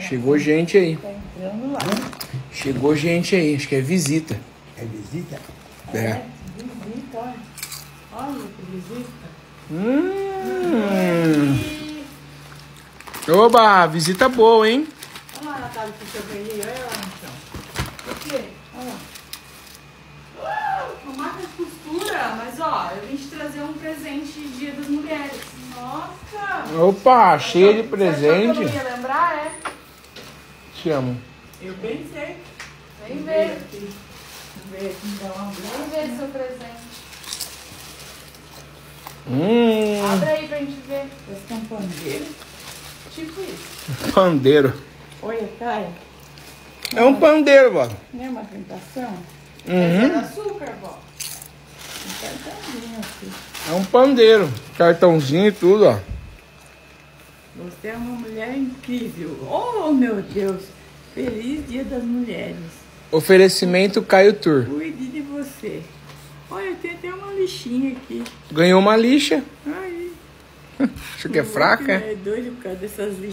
Chegou gente aí. Tá entrando lá. Chegou gente aí. Acho que é visita. É visita? É. Visita, olha. Olha que visita. Hum. Oba, visita boa, hein? Olha lá, Natália, que eu ganhei. Olha lá no chão. O quê? Olha lá. Uma máquina de costura. Mas, ó, eu vim te trazer um presente de Dia das Mulheres. Nossa! Opa, cheia de Você achou que eu presente. não ia lembrar, é? Te amo. Eu pensei. Vem Vem ver. aqui. Vem ver seu presente. Hum, Abre aí pra gente ver. Esse é um pandeiro. Tipo isso. pandeiro. Olha, Caio. É um pandeiro, vó. Não é uma tentação? Esse é Uhum. do açúcar, vó. Um cartãozinho aqui. É um pandeiro. Cartãozinho e tudo, ó. Você é uma mulher incrível. Oh, meu Deus. Feliz Dia das Mulheres. Oferecimento Caio Tour. Cuide de você. Olha, tem até uma lixinha aqui. Ganhou uma lixa. Aí. Acho que é fraca, é? É doido por causa dessas lixinhas.